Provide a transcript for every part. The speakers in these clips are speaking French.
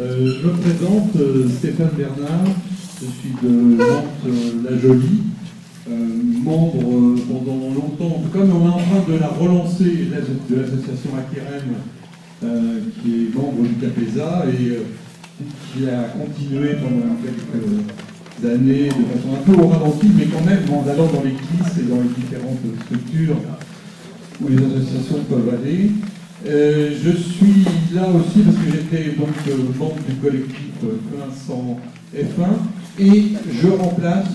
Euh, je me présente, euh, Stéphane Bernard, je suis de Nantes-la-Jolie, membre pendant longtemps, comme on est en train de la relancer de l'association Akirem, qui est membre du CAPESA et qui a continué pendant quelques années de façon un peu au ralenti, mais quand même en allant dans l'église et dans les différentes structures où les associations peuvent aller. Euh, je suis là aussi parce que j'étais donc euh, membre du collectif Plein sans F1 et je remplace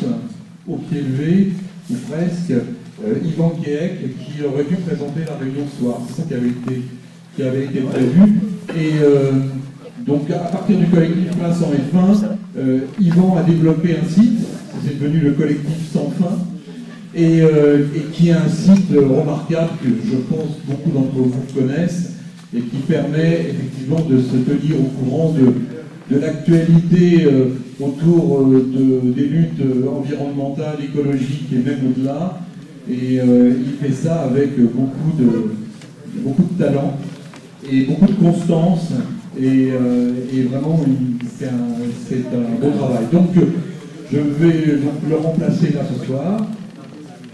au pied levé, ou presque, euh, Yvan Guéhec qui aurait dû présenter la réunion ce soir. C'est ça qui avait été, qui avait été prévu. Et donc à partir du collectif sans F1, Yvan a développé un site, c'est devenu le collectif Sans Fin, euh, et, qui est un site remarquable que je pense beaucoup d'entre vous connaissent et qui permet effectivement de se tenir au courant de, l'actualité euh, autour euh, de, des luttes environnementales, écologiques et même au-delà. Et il fait ça avec beaucoup de, beaucoup de talent et beaucoup de constance. Et, et vraiment, c'est un, un, beau travail. Donc, je vais le remplacer là ce soir.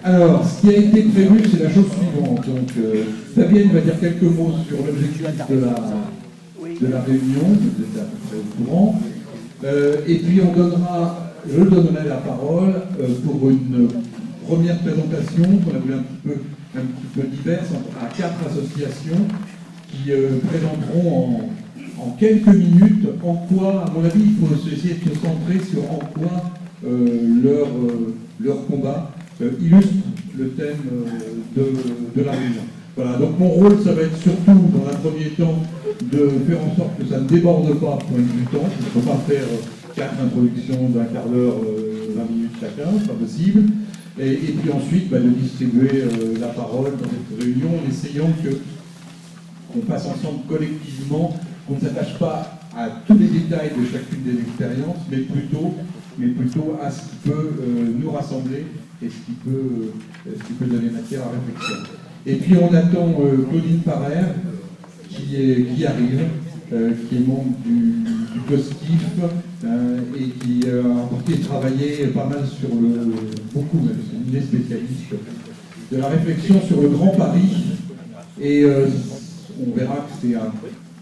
Alors, ce qui a été prévu, c'est la chose suivante. Donc, euh, Fabienne va dire quelques mots sur l'objectif de la, de la réunion, vous êtes à peu près au courant. Euh, et puis, on donnera, je donnerai la parole euh, pour une première présentation qu'on a vu un petit peu, un petit peu diverse à quatre associations qui présenteront en, quelques minutes en quoi, à mon avis, il faut essayer de se centrer sur en quoi leur, leur combat illustre le thème euh, de, la réunion. Voilà, donc mon rôle, ça va être surtout, dans un premier temps, de faire en sorte que ça ne déborde pas point du temps. Je ne peux pas faire euh, quatre introductions d'un quart d'heure, 20 minutes chacun, c'est pas possible. Et, puis ensuite, bah, de distribuer la parole dans cette réunion en essayant qu'on passe ensemble collectivement, qu'on ne s'attache pas à tous les détails de chacune des expériences, mais plutôt, mais plutôt à ce qui peut nous rassembler et ce qui peut, euh, ce qui peut donner matière à réflexion. Et puis on attend euh, Claudine Parrer, qui, arrive, euh, qui est membre du, du et qui a en travaillé pas mal sur le, beaucoup même, c'est une des spécialistes de la réflexion sur le Grand Paris. Et on verra que c'est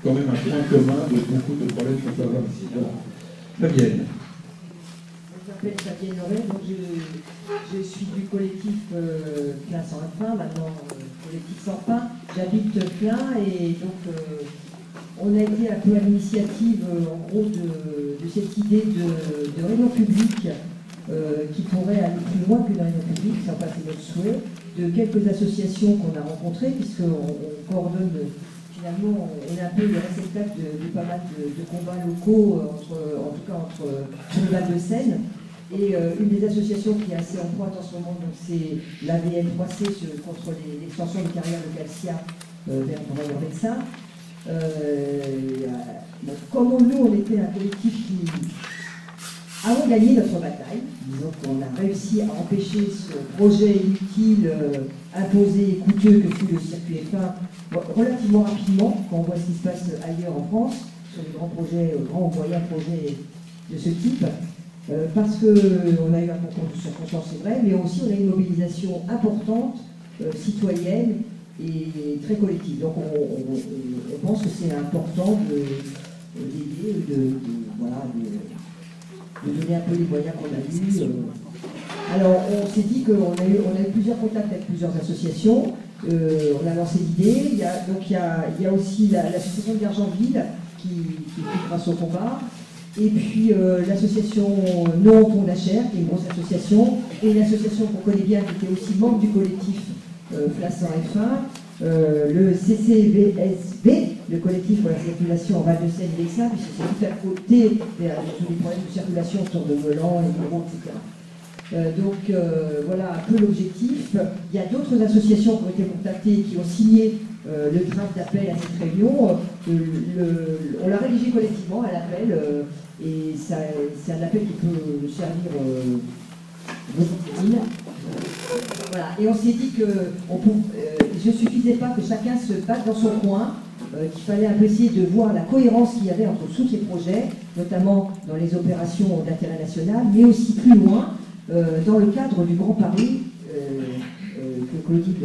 quand même un point commun de beaucoup de problèmes qu'on peut avoir ici. Fabienne m'appelle Fabienne je, suis du collectif euh, sans fin, maintenant euh, collectif sans fin. J'habite Plein et donc euh, on a été un peu à l'initiative euh, en gros de, cette idée de, réunion publique qui pourrait aller plus loin qu'une réunion publique, c'est enfin c'est notre souhait, de quelques associations qu'on a rencontrées, puisqu'on on coordonne finalement, on est un peu le réceptacle de, pas mal de, combats locaux, entre, en tout cas entre le de Seine. Et euh, une des associations qui est assez en pointe en ce moment, c'est l'AVN3C contre l'extension de carrière de Calcia euh, vers le médecin. Euh, comme nous, on était un collectif qui avons gagné notre bataille, disons qu'on a réussi à empêcher ce projet inutile, imposé et coûteux que fut le circuit F1 relativement rapidement, quand on voit ce qui se passe ailleurs en France, sur les grands projets, grands ou projets de ce type. Euh, parce qu'on a eu un concours de circonstances, c'est vrai, mais aussi on a une mobilisation importante, euh, citoyenne et très collective. Donc on, pense que c'est important d'aider, de, de, voilà, de, donner un peu les moyens qu'on a eus. Euh. Alors on s'est dit qu'on a, eu, a eu plusieurs contacts avec plusieurs associations, on a lancé l'idée, il y a, il y a, aussi l'association la, d'Argentville qui, qui fait grâce au combat, et puis euh, l'association Non Pont d'Achère, qui est une grosse association, et l'association qu'on connaît bien, qui était aussi membre du collectif euh, F1, euh, le CCVSV, le collectif pour la circulation en Val de Seine et puisque c'est tout à côté des, tous les problèmes de circulation autour de Volant, bureaux, etc. Euh, donc voilà un peu l'objectif. Il y a d'autres associations qui ont été contactées qui ont signé le draft d'appel à cette réunion. on l'a rédigé collectivement à l'appel. Et c'est un appel qui peut servir euh, Voilà. Et on s'est dit que on ne euh, suffisait pas que chacun se batte dans son coin, euh, qu'il fallait un peu essayer de voir la cohérence qu'il y avait entre tous ces projets, notamment dans les opérations d'intérêt national, mais aussi plus loin, euh, dans le cadre du Grand Paris, que Claudie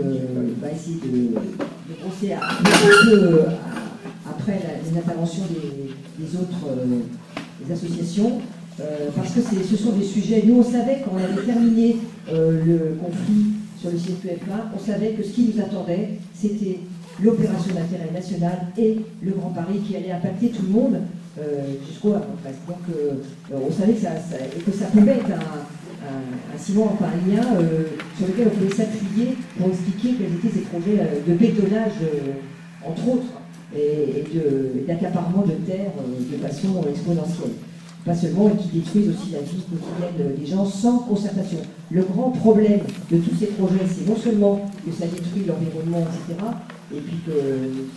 va essayer de, de brosser un peu après les interventions des, autres associations. parce que ce sont des sujets, nous on savait quand on avait terminé le conflit sur le CFUFA, on savait que ce qui nous attendait, c'était l'opération d'intérêt national et le Grand Paris qui allait impacter tout le monde euh, jusqu'au avant presque. Donc euh, on savait que ça, pouvait être un, un, un ciment parisien euh, sur lequel on pouvait s'appuyer pour expliquer quels étaient ces projets de bétonnage, entre autres, et, d'accaparement de, terre de façon exponentielle pas seulement, et qui détruisent aussi la vie quotidienne des gens sans concertation. Le grand problème de tous ces projets, c'est non seulement que ça détruit l'environnement, etc., et puis que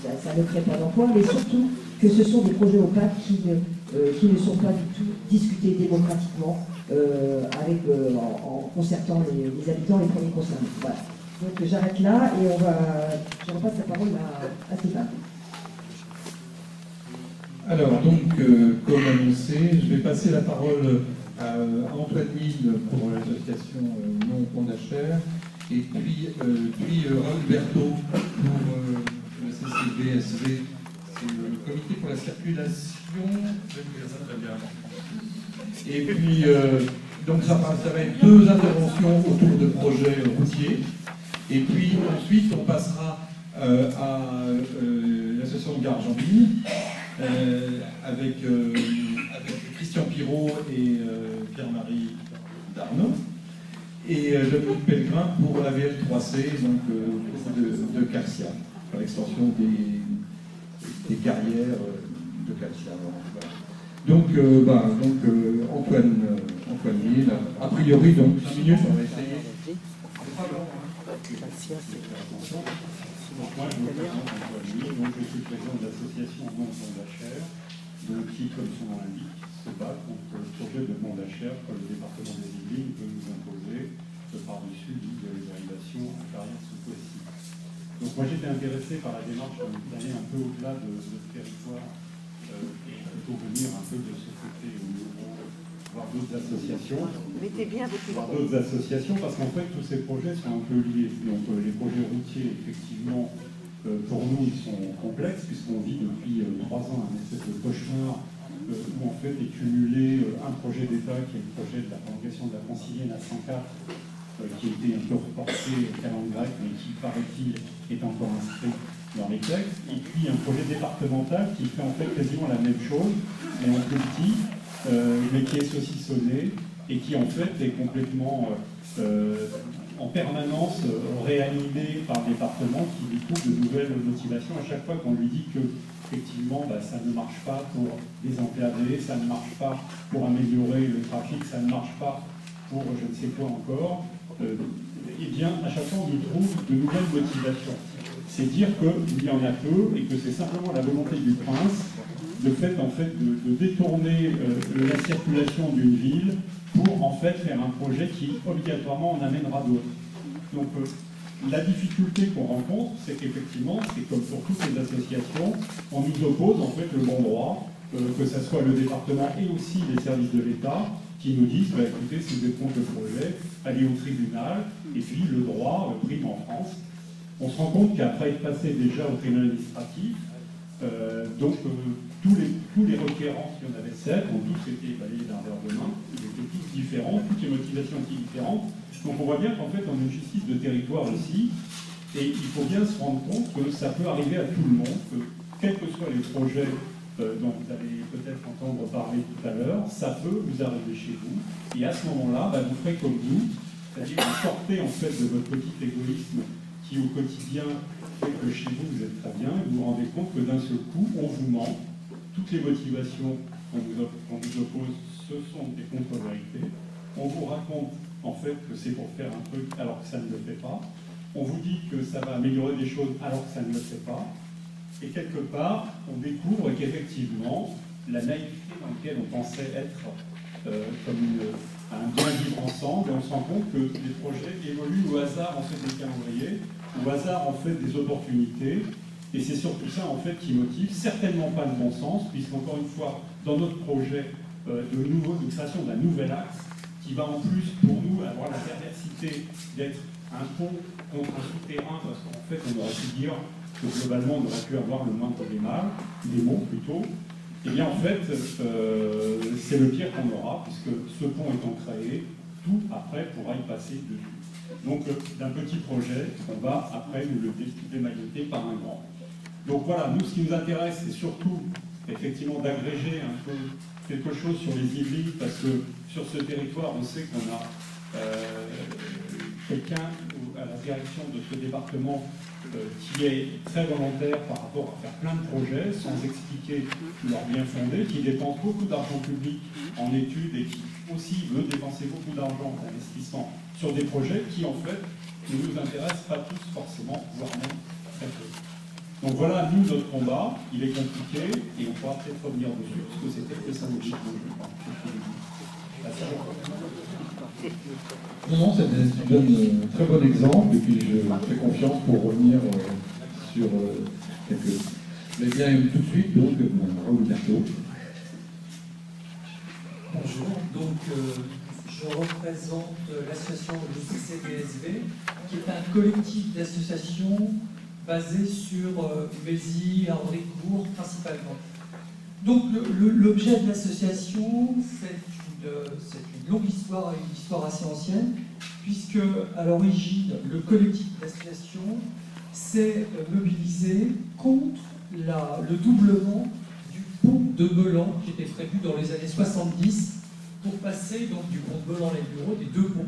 ça, ne crée pas d'emploi, mais surtout que ce sont des projets opaques qui ne, euh, qui ne sont pas du tout discutés démocratiquement euh, euh, en, concertant les, habitants, les premiers concernés. Voilà. Donc j'arrête là et on va, je repasse la parole à Stéphane. Alors, donc, euh, comme annoncé, je vais passer la parole à Antoine Mille pour l'association euh, Non Pont et puis, euh, puis pour le CCBSV, c'est le Comité pour la circulation. Et puis, donc, ça, ça, va être deux interventions autour de projets routiers. Et puis, ensuite, on passera à l'association de Gargenville euh, avec, euh, avec, Christian Pirot et euh, Pierre-Marie Darnaud, et Dominique Pellegrin pour la VL3C, donc de, de Carcia, l'extension des, carrières de Carcia. Donc, bah, donc Antoine, Antoine Mille, a priori, donc 5 minutes, on va essayer. Donc moi, je me présente Antoine Louis, donc je suis président de l'association Monde d'Achère, donc qui, comme son nom l'indique, se bat contre le projet de Monde d'Achère que le département des Yvelines veut nous imposer par-dessus l'île de à carrière sous possible. Donc moi j'étais intéressé par la démarche d'aller un peu au-delà de, ce territoire euh, venir un peu de ce côté voir d'autres associations. Mettez bien Voir d'autres associations, parce qu'en fait, tous ces projets sont un peu liés. Donc, euh, les projets routiers, effectivement, euh, pour nous, ils sont complexes, puisqu'on vit depuis euh, trois ans un espèce de cauchemar où, en fait, est cumulé un projet d'État qui est le projet de la prolongation de la francilienne à 104, qui a été un peu reporté au calendrier grec, mais qui, paraît-il, est encore inscrit dans les textes. Et puis, un projet départemental qui fait en fait quasiment la même chose, mais en plus petit, euh, mais qui est saucissonné et qui en fait est complètement euh, euh, en permanence réanimé par département qui lui trouve de nouvelles motivations à chaque fois qu'on lui dit que effectivement bah, ça ne marche pas pour désenclaver, ça ne marche pas pour améliorer le trafic, ça ne marche pas pour je ne sais quoi encore, eh bien à chaque fois on lui trouve de nouvelles motivations. C'est dire qu'il y en a peu et que c'est simplement la volonté du prince le fait en fait de, détourner euh, la circulation d'une ville pour en fait faire un projet qui obligatoirement en amènera d'autres. Donc euh, la difficulté qu'on rencontre, c'est qu'effectivement, c'est comme pour toutes les associations, on nous oppose en fait le bon droit, euh, que ce soit le département et aussi les services de l'État, qui nous disent, bah, écoutez, si vous êtes contre le projet, allez au tribunal, et puis le droit prime en France. On se rend compte qu'après être passé déjà au tribunal administratif, donc tous les, tous les requérants, en avait sept, ont tous été balayés d'un verre de main, ils étaient tous différents, toutes les motivations étaient différentes. Donc on voit bien qu'en fait on a une justice de territoire aussi, et il faut bien se rendre compte que ça peut arriver à tout le monde, que quels que soient les projets euh, dont vous allez peut-être entendre parler tout à l'heure, ça peut vous arriver chez vous, et à ce moment-là, bah, vous ferez comme nous, c'est-à-dire vous sortez en fait de votre petit égoïsme qui au quotidien fait que chez vous vous êtes très bien, et vous vous rendez compte que d'un seul coup, on vous ment, toutes les motivations qu'on vous, oppose, ce sont des contre-vérités. On vous raconte en fait que c'est pour faire un truc alors que ça ne le fait pas. On vous dit que ça va améliorer des choses alors que ça ne le fait pas. Et quelque part, on découvre qu'effectivement, la naïveté dans laquelle on pensait être euh, comme un bien vivre ensemble, et on se rend compte que les projets évoluent au hasard en fait des calendriers, au hasard en fait des opportunités, Et c'est surtout ça, en fait, qui motive, certainement pas le bon sens, puisqu'encore une fois, dans notre projet euh, de, nouveau, de création d'un nouvel axe, qui va en plus, pour nous, avoir la perversité d'être un pont contre un souterrain, parce qu'en fait, on aurait pu dire que globalement, on aurait pu avoir le moindre des des mots plutôt. Et eh bien, en fait, euh, c'est le pire qu'on aura, puisque ce pont étant créé, tout après pourra y passer dessus. Donc, euh, d'un petit projet, on va après nous le démailloter par un grand. Donc voilà, nous, ce qui nous intéresse, c'est surtout, effectivement, d'agréger un peu quelque chose sur les Yvelines, parce que sur ce territoire, on sait qu'on a euh, quelqu'un à la direction de ce département euh, qui est très volontaire par rapport à faire plein de projets sans expliquer leur bien fondé, qui dépense beaucoup d'argent public en études et qui aussi veut dépenser beaucoup d'argent en investissement sur des projets qui en fait ne nous intéressent pas tous forcément, voire même très peu. Donc voilà, nous, notre combat, il est compliqué, et on pourra peut-être revenir dessus, parce que c'était très symbolique. Non, non, c'est un très bon exemple, et puis je fais confiance pour revenir euh, sur euh, quelques. Mais bien tout de suite, donc, Raoul Berthaud. Bonjour, donc euh, je représente l'association CCDSV, qui est un collectif d'associations basé sur euh, Bézi, principalement. Donc l'objet de l'association, c'est une, longue histoire, une histoire assez ancienne, puisque à l'origine, le collectif d'association s'est euh, mobilisé contre le doublement du pont de Melan qui était prévu dans les années 70 pour passer donc, du pont de Melan les bureaux, des deux ponts,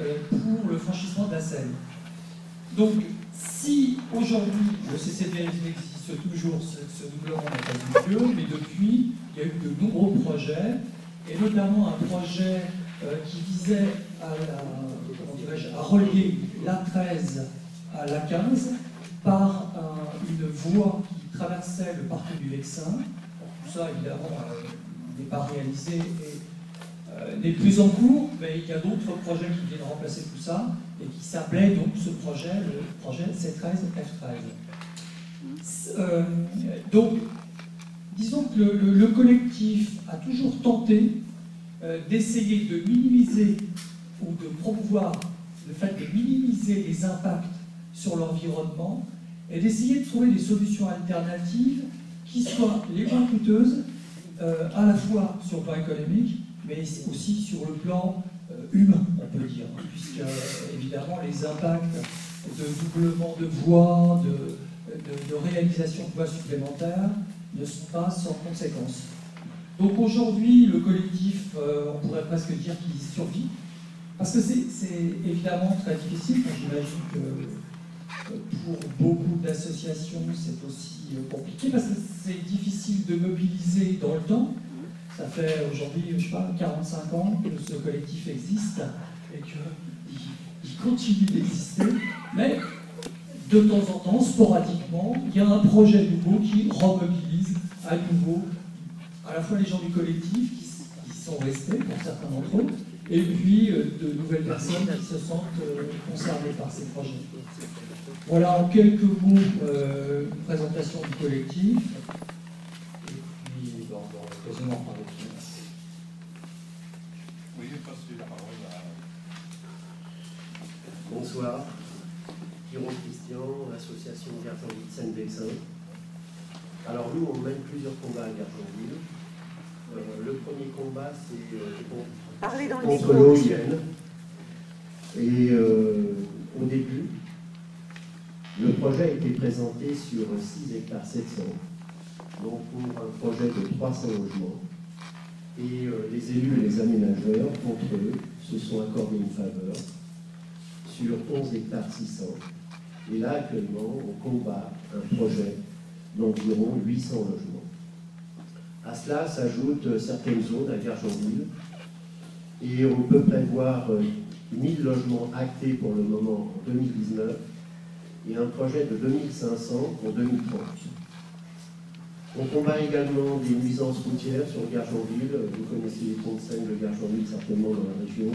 euh, pour le franchissement de la Seine. Donc si aujourd'hui le CCDS existe toujours, ce, doublement n'a pas eu lieu, mais depuis, il y a eu de nombreux projets, et notamment un projet euh, qui visait à, relier l'A13 à l'A15 par une voie qui traversait le parc du Vexin. Tout ça, évidemment, euh, n'est pas réalisé n'est plus en cours, mais il y a d'autres projets qui viennent remplacer tout ça et qui s'appelait donc ce projet le projet C13F13. Euh, donc, disons que le, collectif a toujours tenté euh, d'essayer de minimiser ou de promouvoir le fait de minimiser les impacts sur l'environnement et d'essayer de trouver des solutions alternatives qui soient les moins coûteuses, à la fois sur le plan économique, mais aussi sur le plan euh, humain, on peut dire, puisque évidemment les impacts de doublement de voies, de, réalisation de voies supplémentaires ne sont pas sans conséquence. Donc aujourd'hui, le collectif, euh, on pourrait presque dire qu'il survit, parce que c'est évidemment très difficile, j'imagine que euh, pour beaucoup d'associations, c'est aussi compliqué, parce que c'est difficile de mobiliser dans le temps, ça fait aujourd'hui, je sais pas, 45 ans que ce collectif existe et qu'il continue d'exister, mais de temps en temps, sporadiquement, il y a un projet nouveau qui remobilise à nouveau à la fois les gens du collectif qui, sont restés pour certains d'entre eux, et puis euh, de nouvelles personnes qui se sentent euh, concernées par ces projets. Voilà en quelques mots euh, une présentation du collectif. Bonsoir, Christian, l'association Gargenville Seine-Vexin. Alors nous, on mène plusieurs combats à Gargenville. Euh, le premier combat, c'est euh, contre l'OIN. Et euh, au début, le projet a été présenté sur 6 hectares 700 donc pour un projet de 300 logements. Et euh, les élus et les aménageurs, entre eux, se sont accordés une faveur sur 11 hectares 600. Et là, actuellement, on combat un projet d'environ 800 logements. À cela s'ajoutent certaines zones à Gargenville, et on peut prévoir 1000 euh, logements actés pour le moment en 2019 et un projet de 2500 pour 2030. On combat également des nuisances routières sur Gargenville. Vous connaissez les ponts de Seine Gargenville certainement dans la région.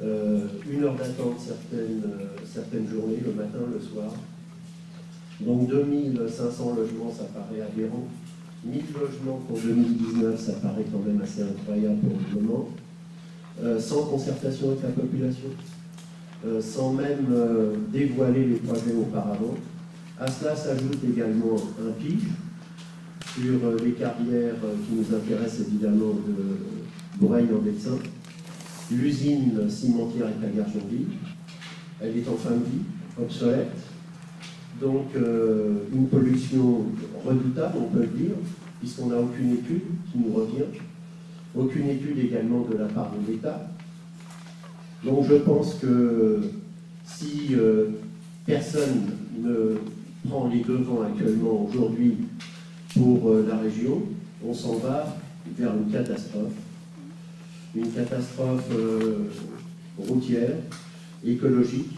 Euh, une heure d'attente certaines, euh, certaines journées, le matin, le soir. Donc 2500 logements, ça paraît aberrant. 1000 logements pour 2019, ça paraît quand même assez incroyable pour le moment. Euh, sans concertation avec la population, sans même dévoiler les projets auparavant. À cela s'ajoute également un pige sur les carrières qui nous intéressent évidemment de Bourreil en médecin. L'usine cimentière est à Gargenville. Elle est en fin de vie, obsolète. Donc une pollution redoutable, on peut le dire, puisqu'on n'a aucune étude qui nous revient aucune étude également de la part de l'État. Donc je pense que si euh, personne ne prend les devants actuellement aujourd'hui pour euh, la région, on s'en va vers une catastrophe. Une catastrophe euh, routière, écologique,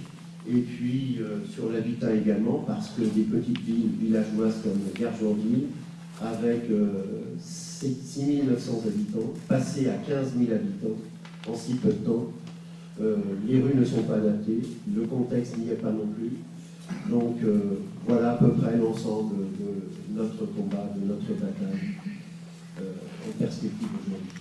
et puis sur l'habitat également, parce que des petites villes villageoises comme Gargenville, avec 6 900 habitants, passer à 15 000 habitants en si peu de temps. Euh, les rues ne sont pas adaptées, le contexte n'y est pas non plus. Donc euh, voilà à peu près l'ensemble de notre combat, de notre bataille euh, en perspective aujourd'hui.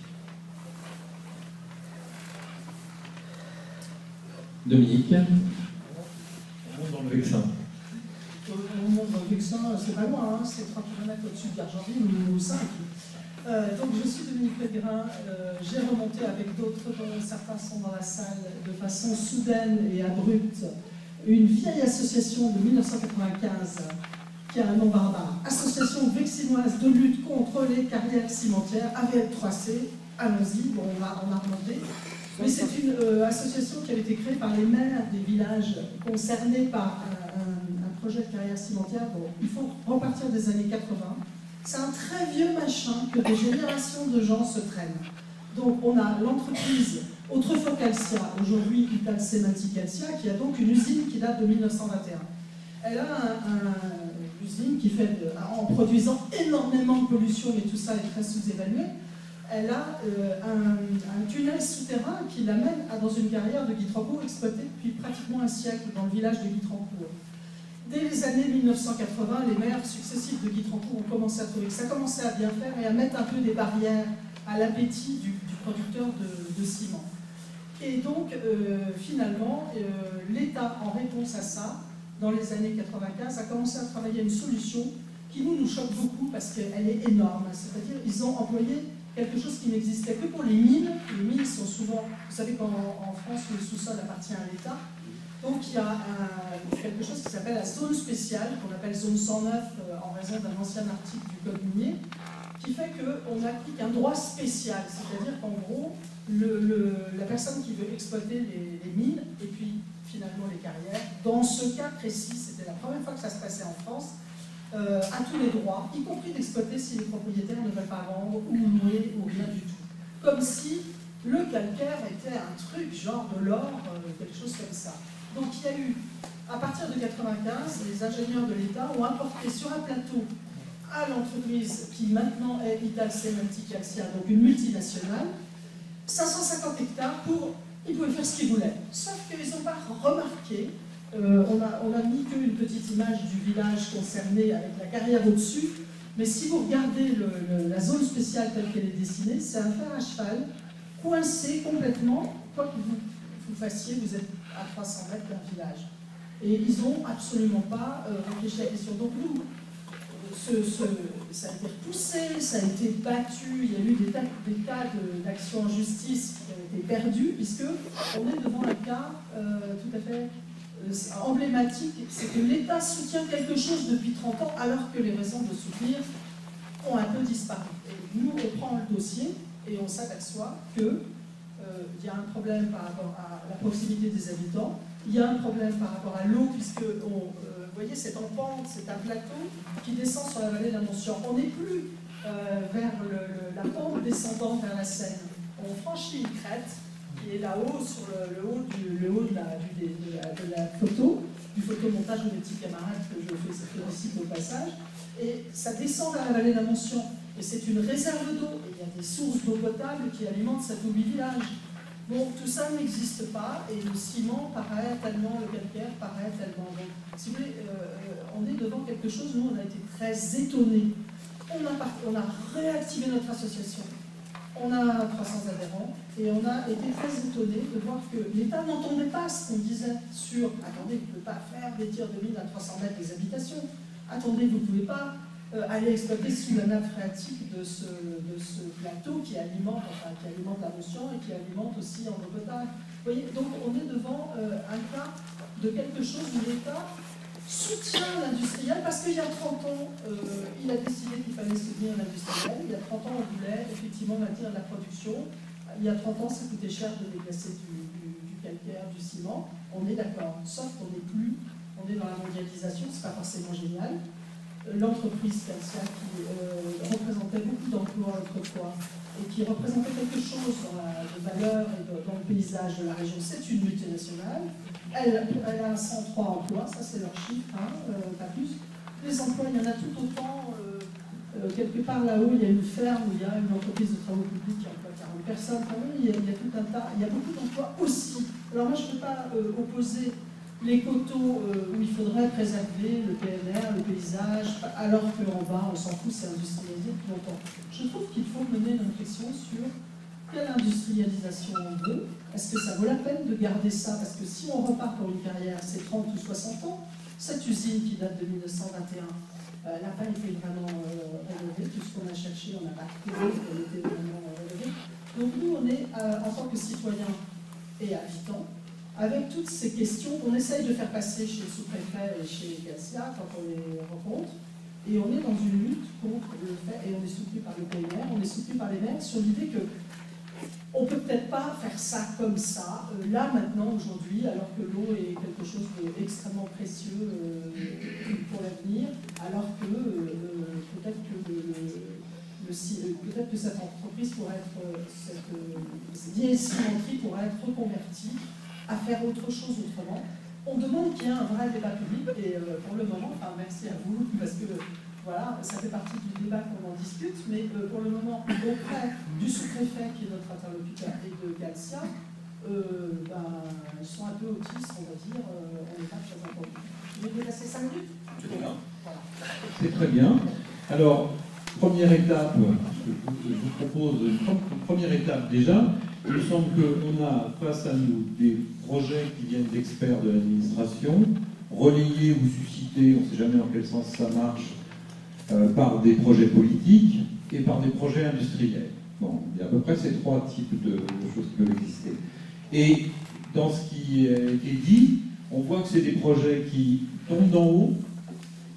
Dominique. On monte dans le Vexin. On monte dans le Vexin, c'est pas loin, hein, c'est 30 km au-dessus de Gargenville ou 5. Euh, donc je suis Dominique Pellegrin, euh, j'ai remonté avec d'autres, dont certains sont dans la salle, de façon soudaine et abrupte, une vieille association de 1995 qui a un nom barbare, Association vexinoise de lutte contre les carrières cimentières, AVL3C, allons-y, bon, on va, en a Mais c'est une euh, association qui avait été créée par les maires des villages concernés par un, projet de carrière cimentière. Il faut repartir des années 80 c'est un très vieux machin que des générations de gens se traînent. Donc on a l'entreprise Autrefois Calcia, aujourd'hui Ital Calcia, qui a donc une usine qui date de 1921. Elle a une usine qui fait, en produisant énormément de pollution, mais tout ça est très sous-évalué, elle a euh, un, tunnel souterrain qui l'amène dans une carrière de Guitrancourt exploitée depuis pratiquement un siècle dans le village de Guitrancourt. Dès les années 1980, les maires successifs de Guy ont commencé à trouver que ça commençait à bien faire et à mettre un peu des barrières à l'appétit du, producteur de, ciment. Et donc, euh, finalement, euh, l'État, en réponse à ça, dans les années 95, a commencé à travailler une solution qui nous, nous choque beaucoup parce qu'elle est énorme. C'est-à-dire qu'ils ont employé quelque chose qui n'existait que pour les mines. Les mines sont souvent, vous savez qu'en France, le sous-sol appartient à l'État. Donc il y a quelque chose qui s'appelle la zone spéciale, qu'on appelle zone 109 euh, en raison d'un ancien article du Code minier, qui fait qu'on applique un droit spécial, c'est-à-dire qu'en gros, la personne qui veut exploiter les, mines et puis finalement les carrières, dans ce cas précis, c'était la première fois que ça se passait en France, euh, a tous les droits, y compris d'exploiter si les propriétaires ne veulent pas vendre ou louer ou rien du tout. Comme si le calcaire était un truc genre de l'or, euh, quelque chose comme ça. Donc il y a eu, à partir de 1995, les ingénieurs de l'État ont apporté sur un plateau à l'entreprise qui maintenant est Ital Semantic donc une multinationale, 550 hectares pour. Ils pouvaient faire ce qu'ils voulaient. Sauf qu'ils n'ont pas remarqué, euh, on, a, on a mis qu'une petite image du village concerné avec la carrière au-dessus, mais si vous regardez la zone spéciale telle qu'elle est dessinée, c'est un fer à cheval coincé complètement, quoi que vous, fassiez, vous êtes à 300 mètres d'un village. Et ils n'ont absolument pas euh, réfléchi à la question. Donc nous, ça a été repoussé, ça a été battu, il y a eu des tas, d'actions en justice qui ont été perdues, puisque on est devant un cas euh, tout à fait emblématique, c'est que l'État soutient quelque chose depuis 30 ans alors que les raisons de soutenir ont un peu disparu. Nous, on prend le dossier et on s'aperçoit que euh, y a un problème par rapport à la proximité des habitants, il y a un problème par rapport à l'eau, puisque, euh, vous voyez, c'est en pente, c'est un plateau qui descend sur la vallée d'Annonción. On n'est plus euh, vers la pente descendant vers la Seine. On franchit une crête qui est là-haut, sur le, haut, du, haut de, la, photo, du photomontage de mes petits camarades que je fais ici au passage, et ça descend vers la vallée d'Annonción. Et c'est une réserve d'eau, et il y a des sources d'eau potable qui alimentent cet village. Bon, tout ça n'existe pas et le ciment paraît tellement, le calcaire paraît tellement. bon. si vous voulez, euh, on est devant quelque chose, nous on a été très étonnés. On a, on a réactivé notre association, on a 300 adhérents et on a été très étonnés de voir que l'État n'entendait pas ce qu'on disait sur attendez, vous ne pouvez pas faire des tirs de mine à 300 mètres des habitations, attendez, vous ne pouvez pas euh, aller exploiter sous la nappe phréatique de ce, plateau qui alimente, enfin, qui alimente la motion et qui alimente aussi en eau. Vous voyez, donc on est devant euh, un cas de quelque chose où l'État soutient l'industriel parce qu'il y a 30 ans, euh, il a décidé qu'il fallait soutenir l'industriel. Il y a 30 ans, on voulait effectivement maintenir la production. Il y a 30 ans, ça coûtait cher de déplacer du, calcaire, du ciment. On est d'accord. Sauf qu'on n'est plus, on est dans la mondialisation, c'est pas forcément génial. Euh, L'entreprise Calcia qui euh, représentait beaucoup d'emplois autrefois et qui représentait quelque chose dans la, de valeur et dans le paysage de la région, c'est une multinationale. Elle, elle a 103 emplois, ça c'est leur chiffre, hein, euh, pas plus. Les emplois, il y en a tout autant. euh, euh, quelque part là-haut, il y a une ferme il y a une entreprise de travaux publics qui emploie 40 personnes. Il, y a, il y a tout un tas. Il y a beaucoup d'emplois aussi. Alors moi, je ne peux pas opposer les coteaux où il faudrait préserver le PNR, le paysage, alors qu'en bas, on s'en fout, c'est industrialisé depuis longtemps. Je trouve qu'il faut mener une réflexion sur quelle industrialisation on veut. Est-ce que ça vaut la peine de garder ça? Parce que si on repart pour une carrière, c'est 30 ou 60 ans. Cette usine qui date de 1921, euh, n'a pas été vraiment euh. Tout ce qu'on a cherché, on n'a pas trouvé qu'elle était vraiment euh. Donc nous, on est, euh, en tant que citoyens et habitants, avec toutes ces questions qu'on essaye de faire passer chez le sous-préfet et chez Gassia quand on les rencontre. Et on est dans une lutte contre le fait, et on est soutenu par le PNR, on est soutenu par les maires sur l'idée que on peut peut-être pas faire ça comme ça, euh, là maintenant, aujourd'hui, alors que l'eau est quelque chose d'extrêmement précieux euh, pour l'avenir, alors que euh, peut-être que cette entreprise pourrait être, cette, pourrait être reconvertie à faire autre chose autrement. On demande qu'il y ait un vrai débat public et pour le moment, merci à vous parce que voilà, ça fait partie du débat qu'on en discute, mais euh, pour le moment, auprès du sous-préfet qui est notre interlocuteur et de Galcia, euh, ben, ils sont un peu autistes, on va dire, euh, on n'est pas très entendu. Je vais dépasser 5 minutes? Voilà. C'est très bien. Alors, première étape, je vous propose une première étape déjà. Il me semble qu'on a face à nous des projets qui viennent d'experts de l'administration, relayés ou suscités, on ne sait jamais dans quel sens ça marche, euh, par des projets politiques et par des projets industriels. Bon, il y a à peu près ces trois types de, choses qui peuvent exister. Et dans ce qui été dit, on voit que c'est des projets qui tombent d'en haut,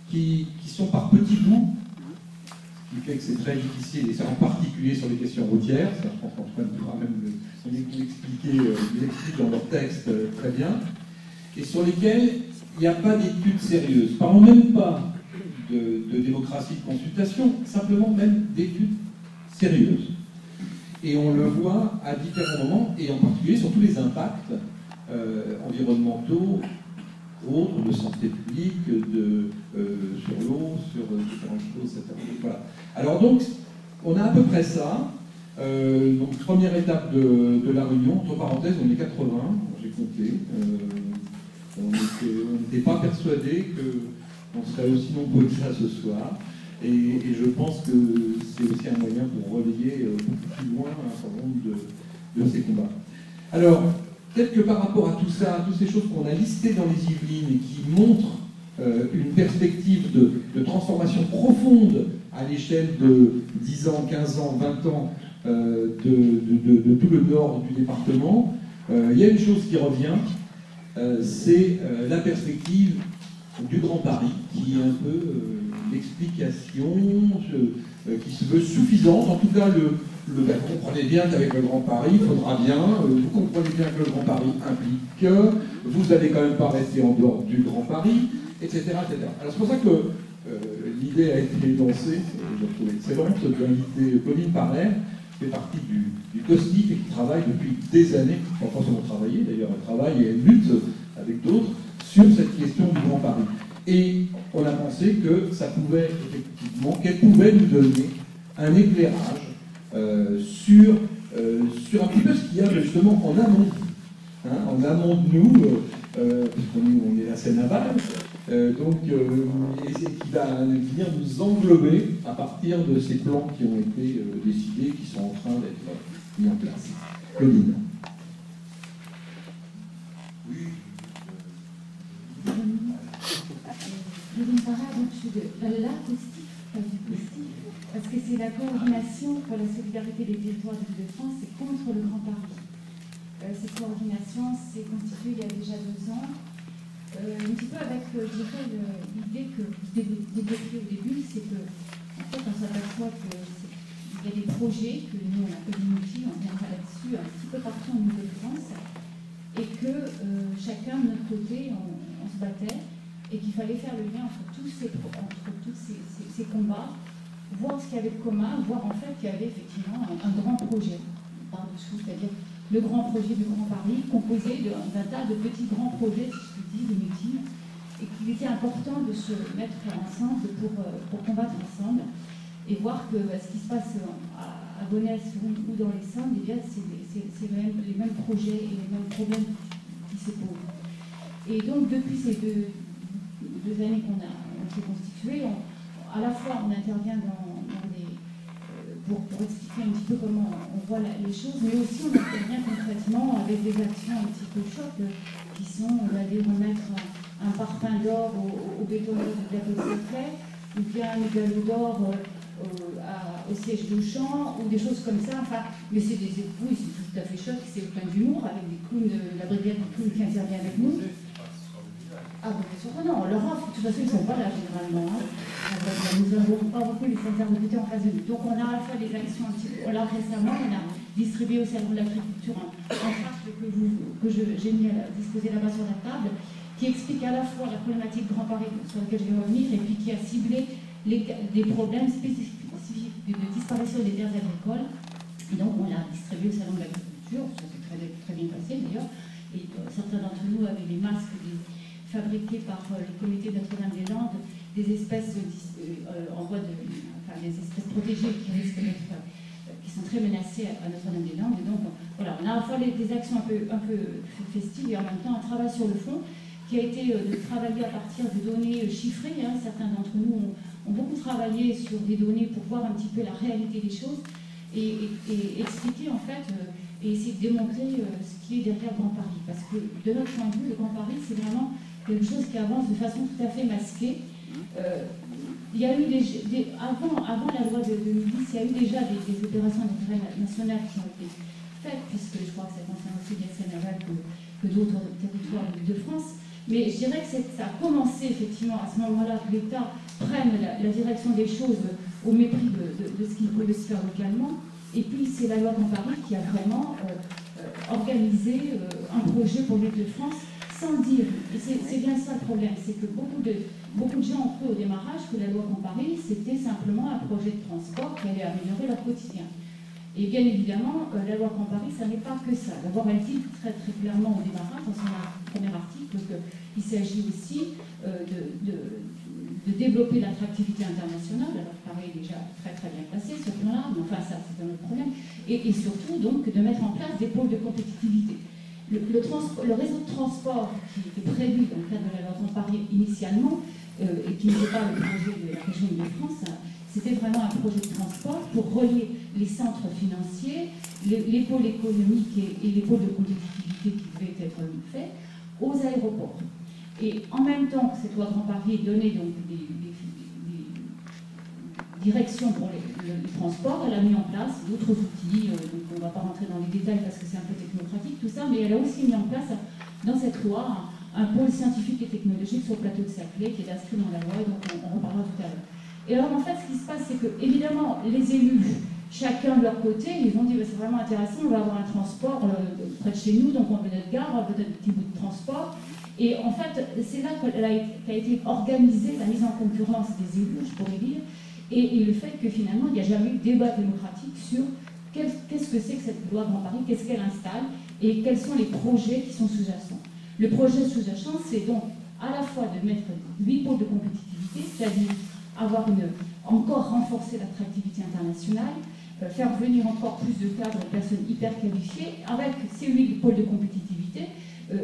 qui, sont par petits bouts, ce qui fait que c'est très difficile, et c'est en particulier sur les questions routières, ça je pense qu'Antoine pourra même le- l'expliquer, euh, l'explique dans leur texte euh, très bien, et sur lesquels il n'y a pas d'études sérieuses. Parlons même pas de, démocratie de consultation, simplement même d'études sérieuses. Et on le voit à différents moments, et en particulier sur tous les impacts euh, environnementaux, autres, de santé publique, de, euh, sur l'eau, sur euh, différentes choses, etc. Voilà. Alors donc, on a à peu près ça. Donc, première étape de, de la réunion, entre parenthèses, on est 80, j'ai compté. On était- on n'était pas persuadé qu'on serait aussi nombreux que ça ce soir. Et, je pense que c'est aussi un moyen pour relayer euh, beaucoup plus loin un certain nombre de, ces combats. Alors, peut-être que par rapport à tout ça, à toutes ces choses qu'on a listées dans les Yvelines et qui montrent euh, une perspective de, transformation profonde à l'échelle de 10 ans, 15 ans, 20 ans euh, de, tout le nord du département, il y a une chose qui revient, c'est la perspective du Grand Paris, qui est un peu euh, l'explication euh, qui se veut suffisante. En tout cas, le, ben, vous comprenez bien qu'avec le Grand Paris, il faudra bien, euh, vous comprenez bien que le Grand Paris implique que vous n'allez quand même pas rester en dehors du Grand Paris, etc. Alors c'est pour ça que l'idée a été lancée, je trouve excellente, d'inviter Pauline Parler, qui fait partie du, du et qui travaille depuis des années, enfin pas seulement travailler, d'ailleurs elle travaille et elle lutte avec d'autres sur cette question du Grand Paris. Et on a pensé que ça pouvait effectivement, qu'elle pouvait nous donner un éclairage euh, sur sur un petit peu ce qu'il y a justement en amont. Hein, en amont de nous, puisqu'on est, on est la scène aval, donc, et qui va venir nous englober à partir de ces plans qui ont été décidés, qui sont en train d'être mis en place. Claudine. parce que c'est la coordination pour la solidarité des territoires de l'Île-de-France et contre le Grand Paris. Euh, cette coordination s'est constituée il y a déjà deux ans, euh, un petit peu avec, euh, l'idée que vous développiez au début, c'est que, en fait, on s'aperçoit qu'il y a des projets que nous, on appelle inutiles, on viendra là-dessus, un petit peu partout en Île-de-France, et que chacun de notre côté, on se battait et qu'il fallait faire le lien entre tous ces, combats, voir ce qu'il y avait de commun, voir en fait qu'il y avait effectivement un, grand projet par-dessous, c'est-à-dire le grand projet du Grand Paris, composé d'un tas de petits grands projets, si je puis dire, inutiles, et qu'il était important de se mettre ensemble pour, euh, combattre ensemble, et voir que bah, ce qui se passe à, à Gonesse ou, dans les Sommes, c'est les les mêmes projets et les mêmes problèmes qui se posent. Et donc, depuis ces deux, deux années qu'on a, s'est constitué, à la fois on intervient euh, pour, expliquer un petit peu comment on voit les choses, mais aussi on intervient concrètement avec des actions un petit peu choc euh, qui sont d'aller remettre un, parfum d'or au, bétonneur du plateau de ou bien un galop d'or euh, au siège de champ, ou des choses comme ça. Enfin, mais c'est des oui, c'est tout à fait choc, c'est plein d'humour, avec des clowns, la brigade de clowns qui intervient avec nous. Ah, bon, non, Laurent, de toute façon, ils ne sont pas là généralement. Hein. Nous n'avons pas beaucoup les interlocuteurs en face de nous. Donc, on a à la fois des actions un. Là, récemment, on a distribué au Salon de l'agriculture un, charte que, j'ai mis à disposer là-bas sur la table, qui explique à la fois la problématique Grand Paris sur laquelle je vais revenir, et puis qui a ciblé les, des problèmes spécifiques de disparition des terres agricoles. Et donc, on l'a distribué au Salon de l'agriculture, ça s'est très, bien passé d'ailleurs. Et euh, certains d'entre nous avaient des masques, fabriqués par euh, le comité Notre-Dame-des-Landes des espèces euh, en voie de, enfin, des espèces protégées qui risquent euh, qui sont très menacées à Notre-Dame-des-Landes. Et donc, voilà, on a à la fois des actions un peu, un peu festives et en même temps un travail sur le fond qui a été de travailler à partir de données chiffrées. Hein. Certains d'entre nous ont, beaucoup travaillé sur des données pour voir un petit peu la réalité des choses et, expliquer en fait et essayer de démontrer ce qui est derrière Grand Paris. Parce que de notre point de vue, le Grand Paris, c'est vraiment quelque chose qui avance de façon tout à fait masquée. Euh, il y a eu des, avant, avant la loi de 2010, il y a eu déjà des, opérations d'intérêt national qui ont été faites, puisque je crois que ça concerne aussi bien Sénégal que, que d'autres territoires de France. Mais je dirais que ça a commencé effectivement à ce moment-là que l'État prenne la, direction des choses au mépris de, ce qu'il pouvait se faire localement. Et puis c'est la loi Grand Paris qui a vraiment euh, euh, organisé un projet pour l'île de France sans dire, et c'est bien ça le problème, c'est que beaucoup de, beaucoup de gens ont cru au démarrage que la loi Paris, c'était simplement un projet de transport qui allait améliorer leur quotidien. Et bien évidemment, euh, la loi Paris, ça n'est pas que ça. D'abord, elle dit très très clairement au démarrage, dans son premier article, qu'il s'agit aussi euh, de, de, développer l'attractivité internationale. Alors Paris est déjà très très bien placé sur ce plan-là, mais enfin ça c'est un autre problème. Et, et surtout donc de mettre en place des pôles de compétitivité. Le, réseau de transport qui était prévu dans le cadre de la loi de Paris initialement, euh, et qui n'était pas le projet de la région de France, c'était vraiment un projet de transport pour relier les centres financiers, les, pôles économiques et, les pôles de compétitivité qui devaient être faits aux aéroports. Et en même temps que cette loi Grand Paris donnait donc des, direction pour le, transport. Elle a mis en place d'autres outils, euh, donc on ne va pas rentrer dans les détails parce que c'est un peu technocratique tout ça, mais elle a aussi mis en place dans cette loi un, pôle scientifique et technologique sur le plateau de Saclay qui est inscrit dans la loi, donc on, en parlera tout à l'heure. Et alors en fait, ce qui se passe, c'est que évidemment, les élus, chacun de leur côté, ils ont dit bah, c'est vraiment intéressant, on va avoir un transport euh, près de chez nous, donc on veut notre gare, on veut notre petit bout de transport. Et en fait, c'est là qu'a été organisée la mise en concurrence des élus, je pourrais dire, et, le fait que finalement, il n'y a jamais eu de débat démocratique sur qu'est-ce que c'est que cette loi Grand Paris, qu'est-ce qu'elle installe et quels sont les projets qui sont sous-jacents. Le projet sous-jacent, c'est donc à la fois de mettre huit pôles de compétitivité, c'est-à-dire avoir encore renforcer l'attractivité internationale, faire venir encore plus de cadres, de personnes hyper qualifiées, avec ces huit pôles de compétitivité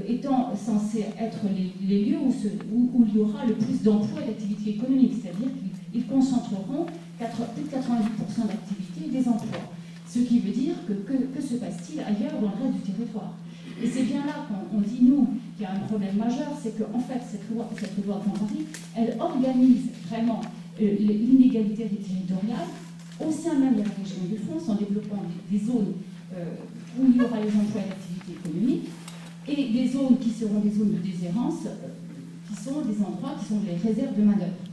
étant censés être les, lieux où, il y aura le plus d'emplois et d'activité économique, c'est-à-dire qu'ils concentreront plus de 90% d'activité et des emplois. Ce qui veut dire que que, se passe-t-il ailleurs dans le reste du territoire? Et c'est bien là qu'on dit, nous, qu'il y a un problème majeur, c'est qu'en en fait, cette loi, cette loi Grand Paris, elle organise vraiment euh, l'inégalité territoriale au sein même de la région de France en développant des, zones euh, où il y aura les emplois et l'activité économique et des zones qui seront des zones de déshérence, euh, qui sont des endroits qui sont des réserves de main-d'œuvre.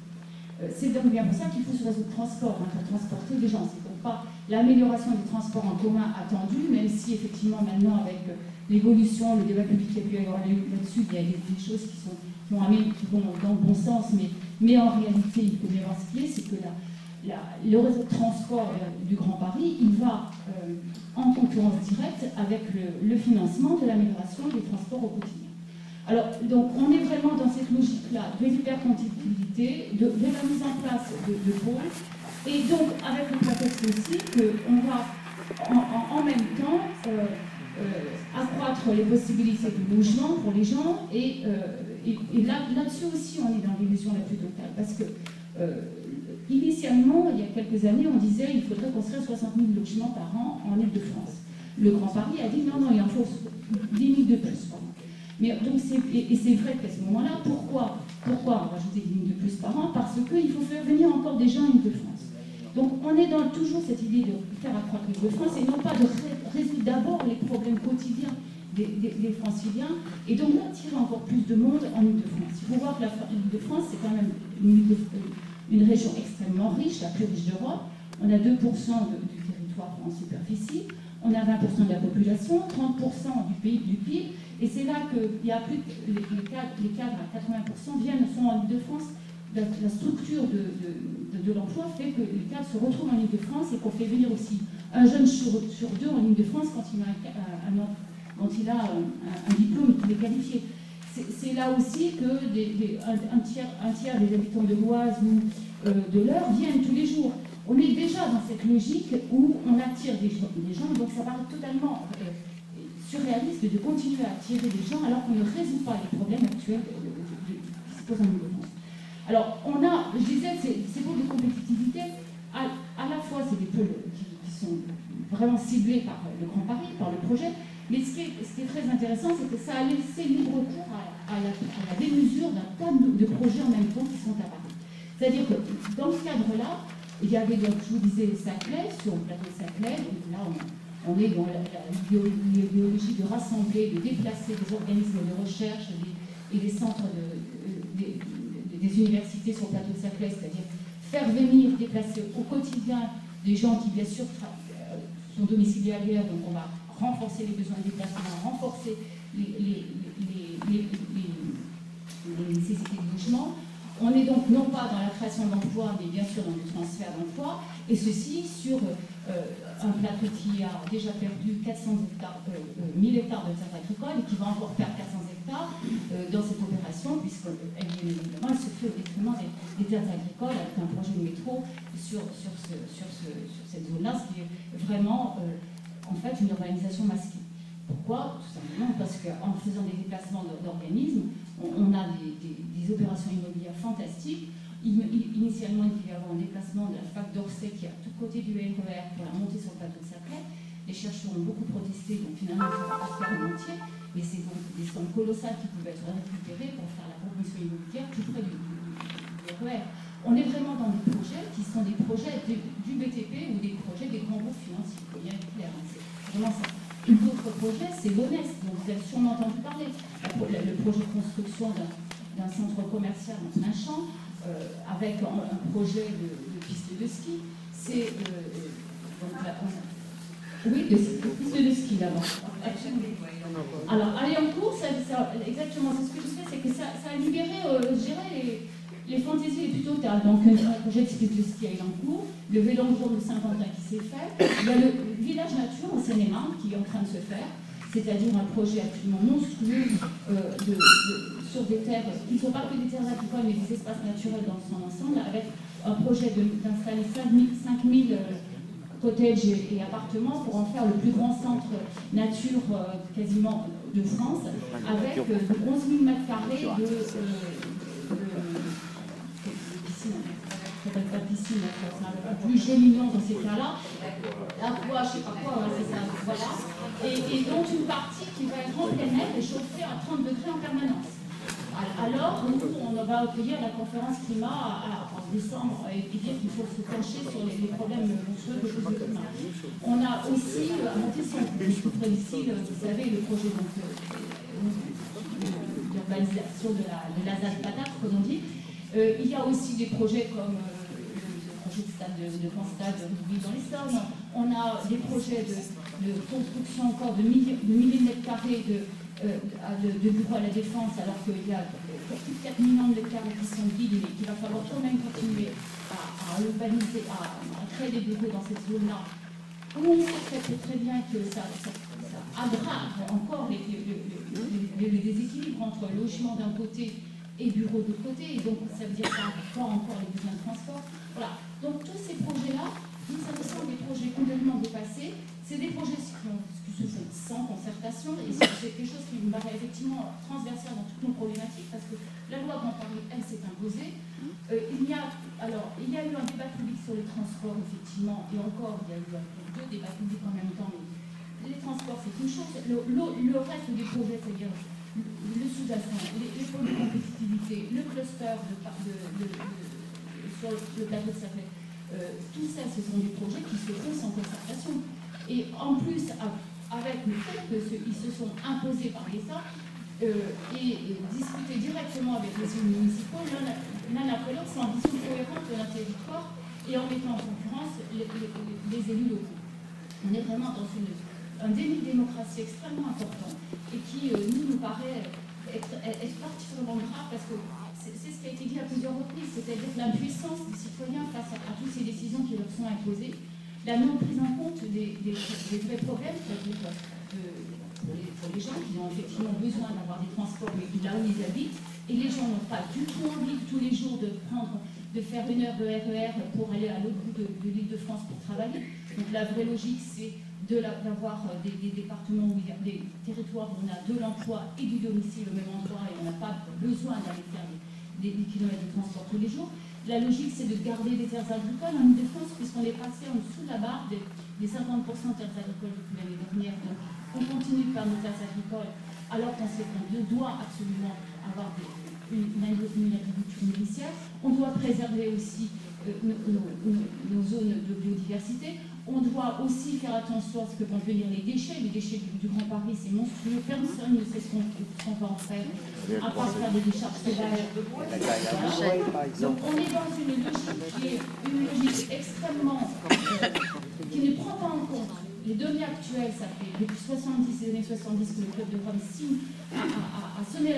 Euh, c'est donc bien pour ça qu'il faut ce réseau de transport, hein, pour transporter les gens. C'est donc pas l'amélioration des transports en commun attendue, même si effectivement maintenant avec euh, l'évolution, le débat public qui a pu avoir là-dessus, il y a des, choses qui, sont, qui, vont dans le bon sens, mais, mais en réalité, il faut bien voir ce qui est, c'est que le réseau de transport euh, du Grand Paris, il va en concurrence directe avec le, le financement de l'amélioration des transports au quotidien. Alors, donc, on est vraiment dans cette logique-là de l'hypercompatibilité, de, de, la mise en place de, pôles, et donc avec le contexte aussi qu'on va en, même temps euh, euh, accroître les possibilités de logement pour les gens, et, euh, là, là-dessus aussi on est dans l'illusion la plus totale, parce que initialement, il y a quelques années, on disait qu'il faudrait construire 60 000 logements par an en Ile-de-France. Le Grand Paris a dit non, non, il en faut 10 000 de plus. Mais, donc et, c'est vrai qu'à ce moment-là, pourquoi, pourquoi rajouter des lignes de plus par an? Parce qu'il faut faire venir encore des gens en Ile-de-France. Donc on est dans toujours cette idée de faire accroître l'Île-de-France et non pas de résoudre d'abord les problèmes quotidiens des, franciliens et donc d'attirer encore plus de monde en Ile-de-France. Il faut voir que l'Île-de-France, c'est quand même une, région extrêmement riche, la plus riche d'Europe. On a 2% du territoire en superficie, on a 20% de la population, 30% du pays du PIB, et c'est là qu'il les, cadres, à 80% viennent, sont en Ile-de-France. La, structure de, l'emploi fait que les cadres se retrouvent en Ile-de-France et qu'on fait venir aussi un jeune sur, deux en Ile-de-France quand il a, un, quand il a un, diplôme qui est qualifié. C'est là aussi que un, tiers, un, des habitants de l'Oise ou euh, de l'Eure viennent tous les jours. On est déjà dans cette logique où on attire des, gens, donc ça paraît totalement euh, surréaliste de continuer à attirer des gens alors qu'on ne résout pas les problèmes actuels qui se posent en Ile-de-France. Alors, on a, je disais, ces pôles de compétitivité, à, la fois, c'est des pôles qui, sont vraiment ciblés par le Grand Paris, par le projet, mais ce qui est, très intéressant, c'est que ça a laissé libre cours à, la, démesure d'un tas de, projets en même temps qui sont apparus. C'est-à-dire que dans ce cadre-là, il y avait, donc, je vous disais, Saclay, sur le plateau de Saclay, donc là, on, on est dans l'idéologie de rassembler, de déplacer des organismes de recherche et des centres des universités sur le plateau de Saclay, c'est-à-dire faire venir, déplacer au quotidien des gens qui, bien sûr, euh, sont domiciliés ailleurs, donc on va renforcer les besoins de déplacement, renforcer les, nécessités de logement. On est donc non pas dans la création d'emplois, mais bien sûr dans le transfert d'emplois, et ceci sur euh, un plateau qui a déjà perdu 400 hectares, 1000 euh, euh, hectares de terres agricoles et qui va encore perdre 400 hectares dans cette opération, puisqu'elle se fait au détriment des, terres agricoles avec un projet de métro sur, cette zone-là, ce qui est vraiment en fait une urbanisation masquée. Pourquoi? Tout simplement parce qu'en faisant des déplacements d'organismes, on, a des opérations immobilières fantastiques Initialement, il y avoir un déplacement de la fac d'Orsay qui est à tout côté du RER pour la montée sur le plateau de Saclay. Les chercheurs ont beaucoup protesté, donc finalement, ça va pas faire en entier, mais c'est des sommes colossales qui pouvaient être récupérées pour faire la promotion immobilière tout près du, RER. E On est vraiment dans des projets qui sont des projets du, BTP ou des projets des grands groupes financiers. Il faut bien vraiment ça. L'autre projet, c'est l'ONES, dont vous avez sûrement entendu parler. Le projet de construction d'un centre commercial dans un champ. Euh, avec un, projet de, piste de ski. C'est euh, oui, de, piste de ski d'abord. Alors, aller en cours, exactement, c'est ce que je sais, c'est que ça, a libéré, euh, je dirais, les, les fantaisies les plus. Donc, un projet de piste de ski à cours, le vélodrome de Saint-Quentin qui s'est fait, il y a le village nature au seine qui est en train de se faire, c'est-à-dire un projet absolument monstrueux de sur des terres, il ne faut pas que des terres agricoles, mais des espaces naturels dans son ensemble, avec un projet d'installer 5000 euh, cottages et, appartements pour en faire le plus grand centre nature quasiment de France, avec 11 000 mètres carrés de, s'appelle pas piscine, c'est un peu plus géminant dans ces cas-là. La quoi, je sais pas quoi, c'est ça, voilà. Et, et, donc une partie qui va être en plein air et chauffée à 30 degrés en permanence. Alors, nous, on va accueillir la conférence climat en décembre et dire qu'il faut se pencher sur les, problèmes monstrueux de cause climat. On a aussi monté son ici, vous savez, le projet d'urbanisation de la, de comme on dit. Euh, il y a aussi des projets comme euh, de stade de, de grand stade dans les Sommes. On a des projets de, construction encore de milliers de, de mètres carrés de, euh, de, bureaux à la défense, alors qu'il y a plus de 4 millions de carrés qui sont vides et qu'il va falloir quand même continuer à, urbaniser, à, créer des bureaux dans cette zone-là. On sait très, très bien que ça, aggrave encore les, les, déséquilibres entre logement d'un côté et bureaux de côté, et donc ça veut dire ça encore encore les besoins de transport. Voilà. Donc tous ces projets-là, ça me semble des projets complètement dépassés. C'est des projets qui, se font sans concertation et c'est quelque chose qui me paraît effectivement transversal dans toutes nos problématiques parce que la loi Grand Paris, elle, s'est imposée. Euh, il, y a, alors, il y a eu un débat public sur les transports, effectivement, et encore, il y a eu deux débats publics en même temps. Mais les transports, c'est une chose. Le, reste des projets, c'est-à-dire le sous-bassin, les, les pôles de compétitivité, le cluster de sur le plateau de Saclay. Euh, tout ça, ce sont des projets qui se font sans concertation. Et en plus, avec le fait qu'ils se sont imposés par l'État, euh, et, discuter directement avec les élus municipaux, l'un après l'autre, sans vision cohérente de leur territoire et en mettant en concurrence les, élus locaux. On est vraiment dans une, un déni de démocratie extrêmement important et qui, euh, nous, nous paraît être, être particulièrement grave parce que c'est ce qui a été dit à plusieurs reprises, c'est-à-dire l'impuissance des citoyens face à, toutes ces décisions qui leur sont imposées, la non prise en compte des, vrais problèmes, c'est-à-dire euh, pour, les, gens qui ont effectivement besoin d'avoir des transports là où ils habitent, et les gens n'ont pas du tout envie tous les jours de prendre, de faire une heure de RER e pour aller à l'autre bout de, l'île de France pour travailler. Donc la vraie logique, c'est d'avoir euh, des, départements où il y a des territoires où on a de l'emploi et du domicile au même endroit et on n'a pas besoin d'aller faire des des, kilomètres de transport tous les jours. La logique, c'est de garder des terres agricoles en défense, puisqu'on est passé en dessous de la barre des, 50% de terres agricoles depuis l'année dernière. Donc, on continue de faire nos terres agricoles, alors qu'on sait qu'on doit absolument avoir une, agriculture initiale. On doit préserver aussi euh, nos, zones de biodiversité. On doit aussi faire attention à ce que vont devenir les déchets. Les déchets du, Grand Paris, c'est monstrueux. Personne ne sait ce qu'on va en faire, à part faire des décharges sauvages. Donc on est dans une logique qui est une logique extrêmement... Euh, qui ne prend pas en compte les données actuelles. Ça fait depuis 70, les années 70 que le Club de Rome signe, a, sonné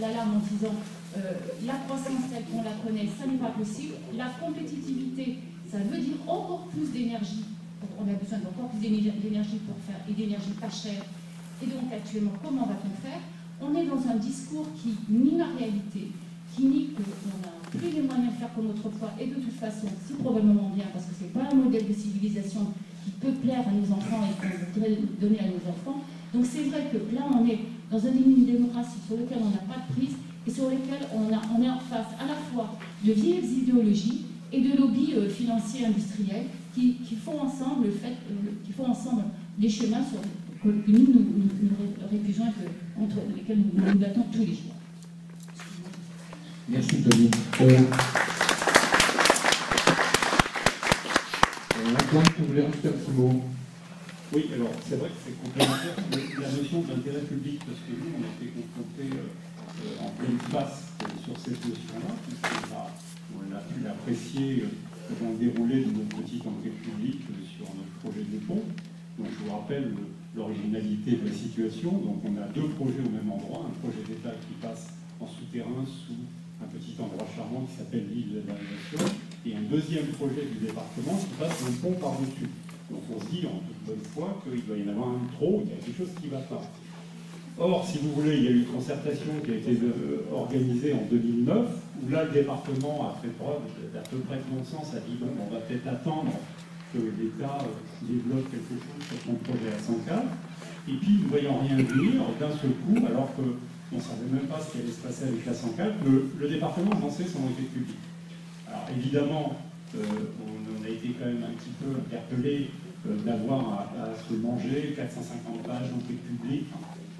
l'alarme en disant euh, la croissance telle qu'on la connaît, ça n'est pas possible. La compétitivité ça veut dire encore plus d'énergie. On a besoin d'encore plus d'énergie pour faire, et d'énergie pas chère. Et donc actuellement, comment va-t-on faire? On est dans un discours qui nie la réalité, qui nie qu'on n'a plus les moyens de faire comme autrefois, et de toute façon, c'est probablement bien, parce que ce n'est pas un modèle de civilisation qui peut plaire à nos enfants et qu'on voudrait donner à nos enfants. Donc c'est vrai que là, on est dans un une démocratie sur lequel on n'a pas de prise et sur lequel on est en face à la fois de vieilles idéologies et de lobbies euh, financiers industriels qui, qui, font ensemble le fait, euh, qui font ensemble des chemins sur, que, nous, nous, nous, réfusons et contre lesquels nous nous battons tous les jours. Merci Tony. Euh, Antoine, tu voulais rajouter un petit mot? Oui, alors c'est vrai que c'est complémentaire la notion d'intérêt public, parce que nous, on a été confrontés euh, en pleine face sur cette notion-là, pu l'apprécier euh, le déroulé de notre petite enquête publique euh, sur notre projet de pont. Donc je vous rappelle l'originalité de la situation. Donc on a deux projets au même endroit, un projet d'État qui passe en souterrain sous un petit endroit charmant qui s'appelle l'île de la Nation, et un deuxième projet du département qui passe un pont par-dessus. Donc on se dit en toute bonne foi qu'il doit y en avoir un trop, il y a quelque chose qui ne va pas. Or, si vous voulez, il y a eu une concertation qui a été euh, organisée en 2009, où là, le département a fait preuve d'à peu près de bon sens, a dit, bon, on va peut-être attendre que l'État développe quelque chose sur son projet à 104. Et puis, ne voyant rien venir, d'un seul coup, alors qu'on ne savait même pas ce qui allait se passer avec la 104, le, le département lançait son enquête publique. Alors évidemment, euh, on, a été quand même un petit peu interpellé euh, d'avoir à, se manger 450 pages d'enquête publique,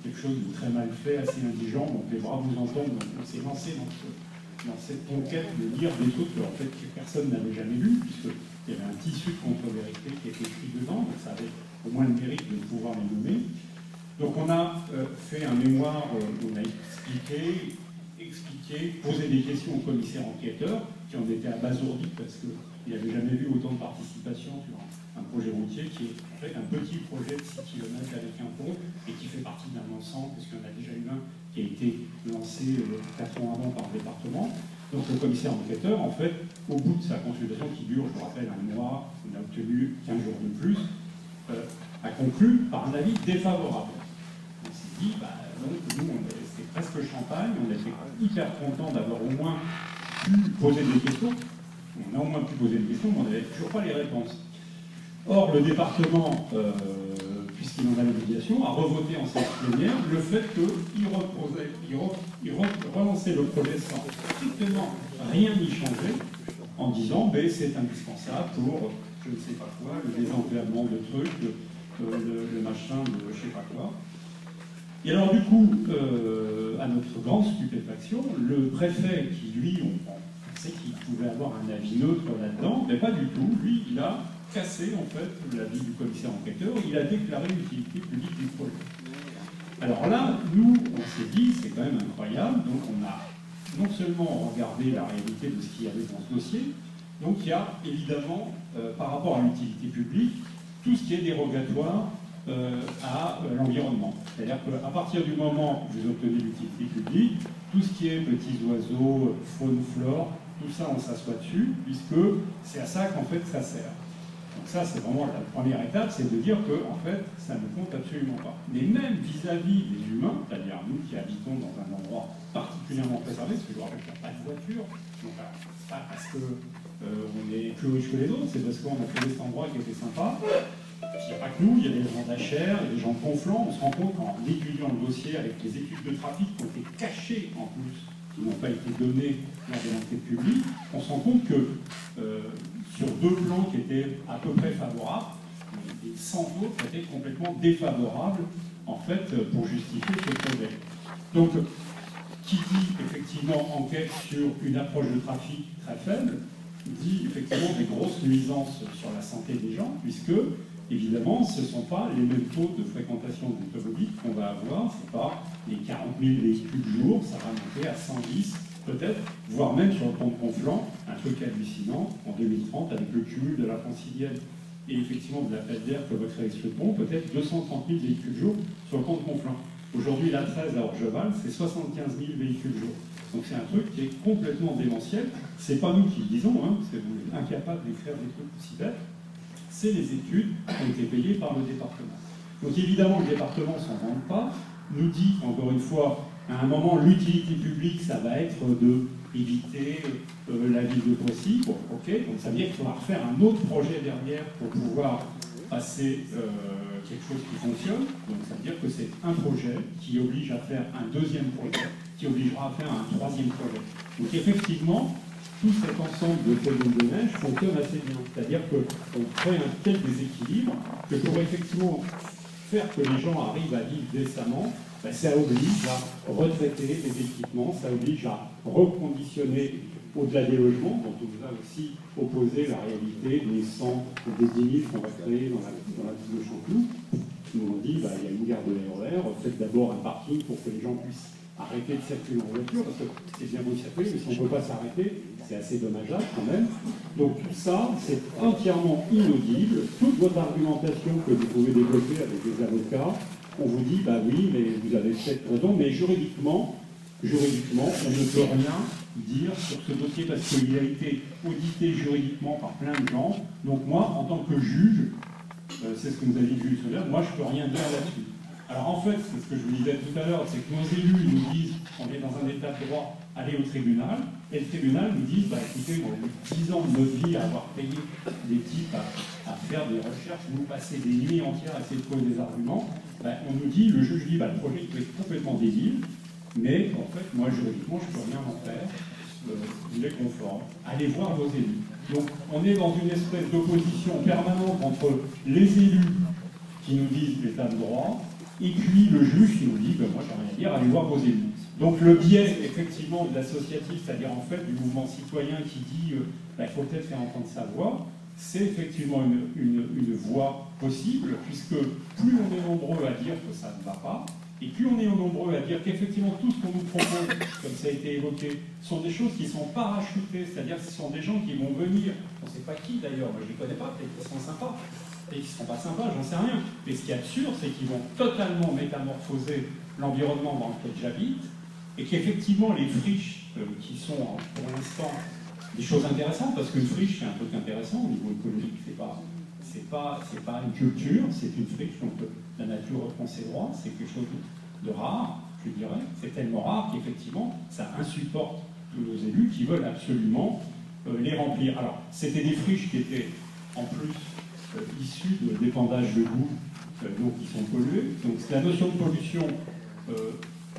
quelque chose de très mal fait, assez indigent. Donc les bras vous entendent, on s'est lancé dans, cette conquête de lire des trucs que, personne n'avait jamais lu, puisqu'il y avait un tissu contre-vérité qui était écrit dedans, donc ça avait au moins le mérite de pouvoir les nommer. Donc on a euh, fait un mémoire où on a expliqué, expliqué, posé des questions aux commissaires enquêteurs qui en étaient abasourdis parce qu'il n'avaient jamais vu autant de participation sur un, projet routier qui est en fait un petit projet de 6 km avec un pont et qui fait partie d'un ensemble, puisqu'il y en a déjà eu un qui a été lancé 4 euh, ans par le département. Donc le commissaire enquêteur, en fait, au bout de sa consultation qui dure, je vous rappelle, un mois, on a obtenu 15 jours de plus, euh, a conclu par un avis défavorable. On s'est dit, bah, donc, nous, c'était presque champagne, on était hyper content d'avoir au moins pu poser des questions. On a au moins pu poser des questions, mais on n'avait toujours pas les réponses. Or, le département, euh, puisqu'il en a l'obligation, a revoté en cette plénière le fait qu'il il, relançait le projet sans strictement rien y changer, en disant ben, c'est indispensable pour je ne sais pas quoi, le désenclavement de trucs, le, machin de je ne sais pas quoi. Et alors du coup, euh, à notre grande stupéfaction, le préfet qui lui, on pensait qu'il pouvait avoir un avis neutre là-dedans, mais pas du tout. Lui, il a cassé en fait l'avis du commissaire enquêteur, il a déclaré l'utilité publique du projet. Alors là, nous, on s'est dit, c'est quand même incroyable, donc on a non seulement regardé la réalité de ce qu'il y avait dans ce dossier, donc il y a évidemment, euh, par rapport à l'utilité publique, tout ce qui est dérogatoire euh, à euh, l'environnement. C'est-à-dire qu'à partir du moment où vous obtenez l'utilité publique, tout ce qui est petits oiseaux, faune, flore, tout ça on s'assoit dessus, puisque c'est à ça qu'en fait ça sert. Donc ça c'est vraiment la première étape, c'est de dire que en fait ça ne compte absolument pas. Mais même vis-à-vis des humains, c'est-à-dire nous qui habitons dans un endroit particulièrement préservé, parce que je vous rappelle qu'il n'y a pas de voiture, donc pas parce que euh, est plus riche que les autres, c'est parce qu'on a trouvé cet endroit qui était sympa. Il n'y a pas que nous, il y a des gens d'Acher, il y a des gens de Conflans. On se rend compte qu'en étudiant le dossier avec les études de trafic qui ont été cachées en plus, n'ont pas été données lors de l'enquête publique, on se rend compte que euh, sur deux plans qui étaient à peu près favorables, les 100 autres étaient complètement défavorables en fait pour justifier ce projet. Donc, qui dit effectivement enquête sur une approche de trafic très faible, dit effectivement des grosses nuisances sur la santé des gens, puisque, évidemment, ce ne sont pas les mêmes taux de fréquentation d'automobile qu'on va avoir, ce pas les 40 000 véhicules jour, ça va monter à 110 peut-être, voire même sur le pont de Conflans, un truc hallucinant, en 2030, avec le cumul de la francilienne et effectivement de la fête d'air que va créer ce pont, peut-être 230 000 véhicules jour sur le pont de Conflans. Aujourd'hui, la 13 à Orgeval, c'est 75 000 véhicules jour. Donc c'est un truc qui est complètement démentiel. C'est pas nous qui le disons, hein, parce vous êtes incapable d'écrire des trucs aussi bêtes. C'est les études qui ont été payées par le département. Donc évidemment, le département s'en rend pas, nous dit encore une fois, à un moment, l'utilité publique, ça va être de éviter euh, la vie de Poissy. Ok, donc ça veut dire qu'il faudra refaire un autre projet derrière pour pouvoir passer euh, quelque chose qui fonctionne. Donc ça veut dire que c'est un projet qui oblige à faire un deuxième projet qui obligera à faire un troisième projet. Donc effectivement, tout cet ensemble de colonnes de neige fonctionne assez bien. C'est-à-dire qu'on crée un tel déséquilibre que pour effectivement faire que les gens arrivent à vivre décemment, ben, ça oblige à retraiter les équipements, ça oblige à reconditionner au-delà des logements, dont on va aussi opposer la réalité des 100 des 10 000 qu'on va créer dans la, ville de Chanteloup. Nous on dit, bah, il y a une gare de l'ERR, faites d'abord un parking pour que les gens puissent arrêter de circuler en voiture, parce que c'est bien beau de circuler, mais si on ne peut pas s'arrêter, c'est assez dommageable quand même. Donc tout ça, c'est entièrement inaudible. Toute votre argumentation que vous pouvez développer avec des avocats, on vous dit, bah oui, mais vous avez peut-être raison, mais juridiquement, juridiquement, on ne peut rien dire sur ce dossier parce qu'il a été audité juridiquement par plein de gens. Donc moi, en tant que juge, euh, c'est ce que nous a dit Jules Soler, moi je ne peux rien dire là-dessus. Alors en fait, c'est ce que je vous disais tout à l'heure, c'est que nos élus nous disent qu'on est dans un état de droit, allez au tribunal. Et le tribunal nous dit, bah, écoutez, on a eu 10 ans de notre vie à avoir payé des types à, faire des recherches, nous passer des nuits entières à essayer de trouver des arguments. Bah, on nous dit, le juge dit, bah, le projet peut être complètement débile, mais en fait, moi, juridiquement, je ne peux rien en faire. Euh, il est conforme. Allez voir vos élus. Donc, on est dans une espèce d'opposition permanente entre les élus qui nous disent l'état de droit et puis le juge qui nous dit, ben, moi, j'ai rien à dire, allez voir vos élus. Donc le biais, effectivement, de l'associatif, c'est-à-dire en fait du mouvement citoyen qui dit euh, il faut peut-être faire entendre sa voix, c'est effectivement une, voie possible, puisque plus on est nombreux à dire que ça ne va pas, et plus on est nombreux à dire qu'effectivement tout ce qu'on nous propose, comme ça a été évoqué, sont des choses qui sont parachutées, c'est-à-dire ce sont des gens qui vont venir, on ne sait pas qui d'ailleurs, moi je ne les connais pas, peut-être qu'ils sont sympas, et qu'ils ne seront pas sympas, j'en sais rien. Mais ce qui est absurde, c'est qu'ils vont totalement métamorphoser l'environnement dans lequel j'habite, et qu'effectivement les friches euh, qui sont pour l'instant des choses intéressantes, parce qu'une friche c'est un truc intéressant au niveau économique, c'est pas c'est pas pas une culture, c'est une friche donc la nature reprend ses droits, c'est quelque chose de rare, je dirais, c'est tellement rare qu'effectivement ça insupporte tous nos élus qui veulent absolument euh, les remplir. Alors c'était des friches qui étaient en plus euh, issues de d'épandage de boue, donc qui sont polluées. Donc la notion de pollution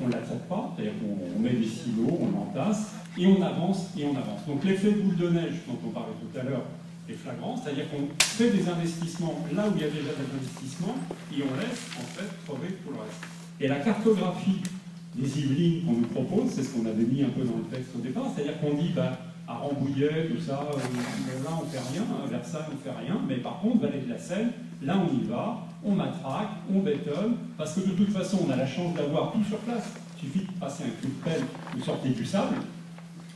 on ne la pas, c'est-à-dire qu'on met des silos, on entasse, et on avance, et on avance. Donc l'effet boule de neige dont on parlait tout à l'heure est flagrant, c'est-à-dire qu'on fait des investissements là où il y a déjà des investissements, et on laisse en fait crever tout le reste. Et la cartographie des Yvelines qu'on nous propose, c'est ce qu'on avait mis un peu dans le texte au départ, c'est-à-dire qu'on dit, bah, à Rambouillet, tout ça, euh, là on fait rien, à Versailles on fait rien, mais par contre, Vallée de la Seine, là on y va, on matraque, on bétonne, parce que de toute façon, on a la chance d'avoir tout sur place. Il suffit de passer un coup de pelle, vous sortez du sable.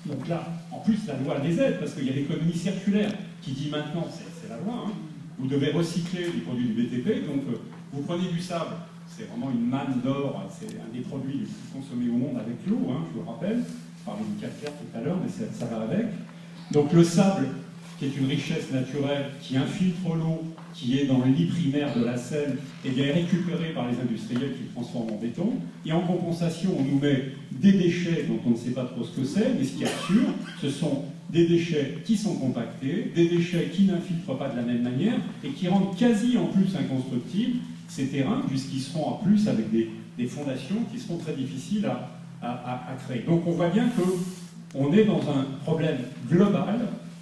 Donc là, en plus, la loi les aide, parce qu'il y a l'économie circulaire qui dit maintenant, c'est la loi, hein, vous devez recycler les produits du BTP, donc euh, vous prenez du sable, c'est vraiment une manne d'or, c'est un des produits les plus consommés au monde avec l'eau, hein, je vous le rappelle, parlais du calcaire tout à l'heure, mais ça va avec. Donc le sable, qui est une richesse naturelle, qui infiltre l'eau, qui est dans le lit primaire de la Seine, et bien est récupéré par les industriels qui le transforment en béton. Et en compensation, on nous met des déchets dont on ne sait pas trop ce que c'est, mais ce qui est sûr, ce sont des déchets qui sont compactés, des déchets qui n'infiltrent pas de la même manière et qui rendent quasi en plus inconstructibles ces terrains, puisqu'ils seront en plus avec des, fondations qui seront très difficiles à, à, créer. Donc on voit bien qu'on est dans un problème global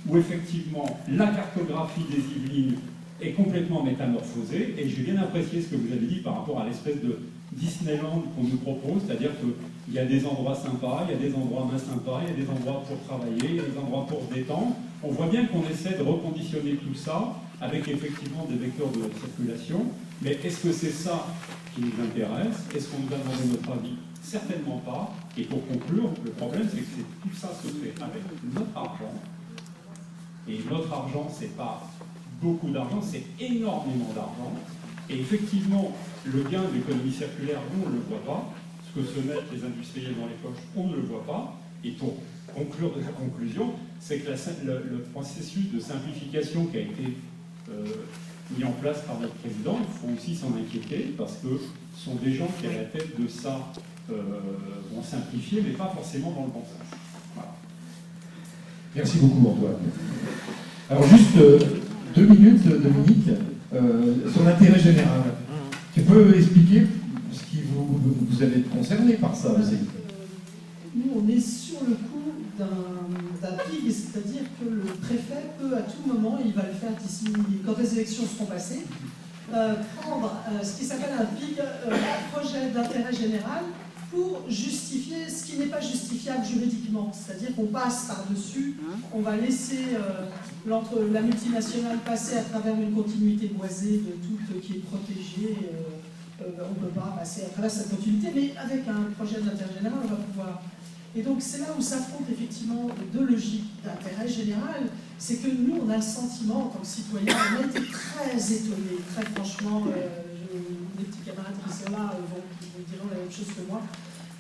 où effectivement la cartographie des Yvelines est complètement métamorphosée, et j'ai bien apprécié ce que vous avez dit par rapport à l'espèce de Disneyland qu'on nous propose, c'est-à-dire qu'il y a des endroits sympas, il y a des endroits moins sympas, il y a des endroits pour travailler, il y a des endroits pour se détendre. On voit bien qu'on essaie de reconditionner tout ça avec effectivement des vecteurs de circulation, mais est-ce que c'est ça qui nous intéresse? Est-ce qu'on nous a demandé notre avis? Certainement pas. Et pour conclure, le problème c'est que tout ça se fait avec notre argent, et notre argent, c'est pas beaucoup d'argent, c'est énormément d'argent. Et effectivement, le gain de l'économie circulaire, on ne le voit pas. Ce que se mettent les industriels dans les poches, on ne le voit pas. Et pour conclure de la conclusion, c'est que le, processus de simplification qui a été euh, mis en place par notre président, il faut aussi s'en inquiéter parce que ce sont des gens qui, à la tête de ça, vont simplifier, mais pas forcément dans le bon sens. Merci beaucoup, Antoine. Alors, juste euh, deux minutes, Dominique, euh, sur l'intérêt général. Tu peux expliquer ce qui vous, vous allez être concerné par ça aussi? Nous, on est sur le coup d'un PIG, c'est-à-dire que le préfet peut à tout moment, il va le faire d'ici, quand les élections seront passées, euh, prendre ce qui s'appelle un PIG, un projet d'intérêt général, pour justifier ce qui n'est pas justifiable juridiquement. C'est-à-dire qu'on passe par-dessus, on va laisser euh, la multinationale passer à travers une continuité boisée de tout qui est protégé. Euh, euh, on ne peut pas passer à travers cette continuité, mais avec un projet d'intérêt général, on va pouvoir. Et donc c'est là où s'affrontent effectivement deux logiques d'intérêt général. C'est que nous, on a le sentiment, en tant que citoyens, on a été très étonnés, très franchement, les petits camarades qui sont là vont diront la même chose que moi,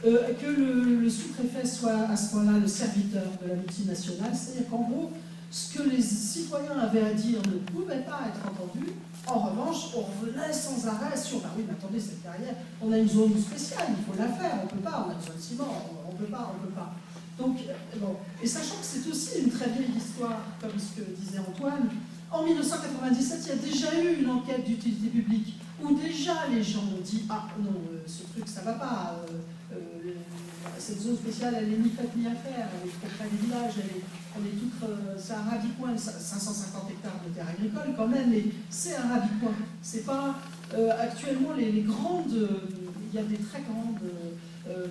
euh, que le, sous-préfet soit à ce point-là le serviteur de la multinationale, c'est-à-dire qu'en gros, ce que les citoyens avaient à dire ne pouvait pas être entendu. En revanche, on revenait sans arrêt sur, bah oui, mais attendez, cette carrière, on a une zone spéciale, il faut la faire, on ne peut pas, on a besoin de ciment, on ne peut pas, on ne peut pas. Donc, euh, bon. Et sachant que c'est aussi une très vieille histoire, comme ce que disait Antoine, en 1997, il y a déjà eu une enquête d'utilité publique où déjà les gens ont dit Ah non, euh, ce truc ça va pas, euh, euh, cette zone spéciale elle est ni faite ni à faire, elle est près des villages, elle est, elle est toute. c'est un rabicoin, 550 hectares de terre agricole quand même, mais c'est un rabicoin. C'est pas. actuellement, les, les grandes. il y a des très grandes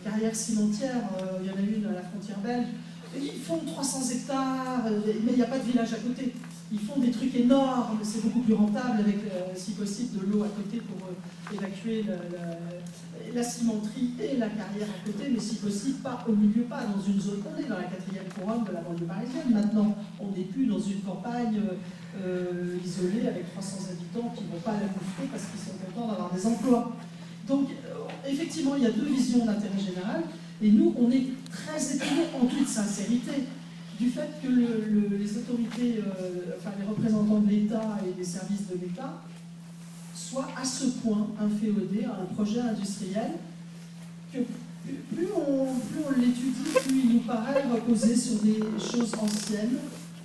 carrières cimentières, il y en a une à la frontière belge. Ils font 300 hectares, mais il n'y a pas de village à côté. Ils font des trucs énormes, c'est beaucoup plus rentable avec, euh, si possible, de l'eau à côté pour euh, évacuer la, cimenterie et la carrière à côté, mais si possible, pas au milieu, pas dans une zone. On est dans la quatrième couronne de la banlieue parisienne maintenant. On n'est plus dans une campagne euh, isolée avec 300 habitants qui ne vont pas la bouffer parce qu'ils sont contents d'avoir des emplois. Donc, effectivement, il y a deux visions d'intérêt général, et nous, on est très étonnés en toute sincérité du fait que les autorités, euh, enfin les représentants de l'État et des services de l'État soient à ce point inféodés à un projet industriel que plus on, l'étudie, plus il nous paraît reposer sur des choses anciennes.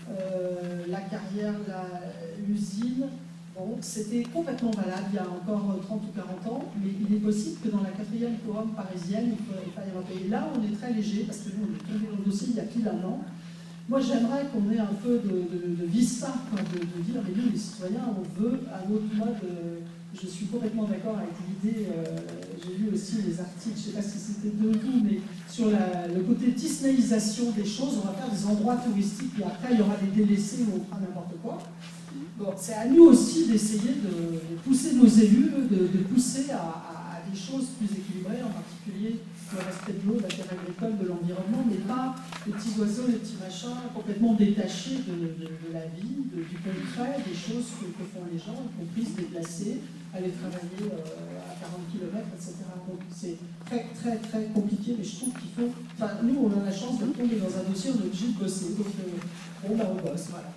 Euh, la carrière, l'usine, bon, c'était complètement valable il y a encore 30 ou 40 ans, mais il est possible que dans la quatrième couronne parisienne, il faille repayer. Là, on est très léger, parce que nous, on est dans le dossier il y a pile un an, moi, j'aimerais qu'on ait un peu de, de, vista, de, dire, mais nous, les citoyens, on veut un autre mode. Euh, je suis complètement d'accord avec l'idée, euh, j'ai lu aussi les articles, je ne sais pas si c'était de vous, mais sur le côté disneyisation des choses, on va faire des endroits touristiques, et après, il y aura des délaissés où on fera n'importe quoi. Bon, c'est à nous aussi d'essayer de, pousser nos élus, de, pousser à, des choses plus équilibrées, en particulier le respect de l'eau, de la terre agricole, de l'environnement, mais pas les petits oiseaux, les petits machins complètement détachés de, la vie, du concret, des choses que, font les gens, qu'on puisse déplacer, aller travailler euh, à 40 km, etc. C'est très très très compliqué, mais je trouve qu'il faut. Enfin, nous, on a la chance de tomber dans un dossier, on est obligé de bosser. Donc euh, bon, bah, on bosse, voilà.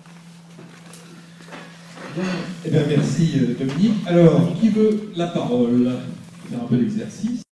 Eh bien, merci euh, Dominique. Alors, qui veut la parole? Faire un peu d'exercice.